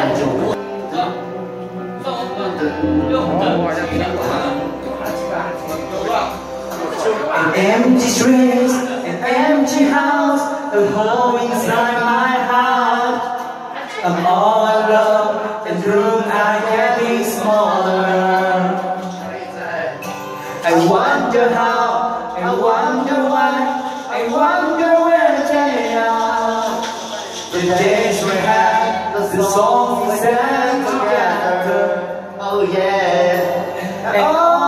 An empty street, an empty house, a hole inside my heart. I'm all alone, and room are getting smaller. I wonder how, I wonder why, I wonder where they are. The days we had, the songs we sang together. Oh yeah. And oh,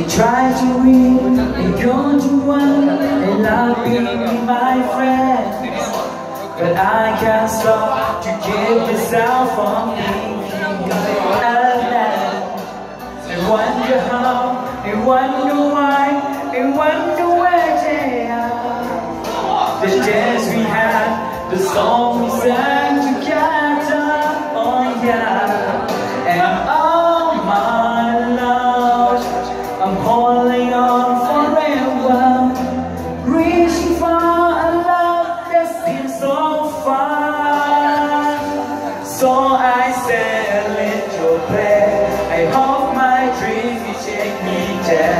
I try to win, and go to one and being my friend. But I can't stop to keep myself from thinking of that I wonder how, I wonder why, I wonder where they are. The dance we had, the songs we holding on forever, reaching for a love that seems so far. So I I hope my dreams will take me there.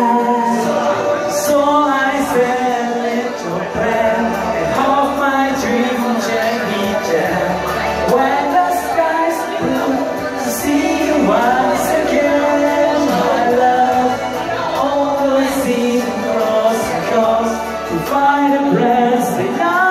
the press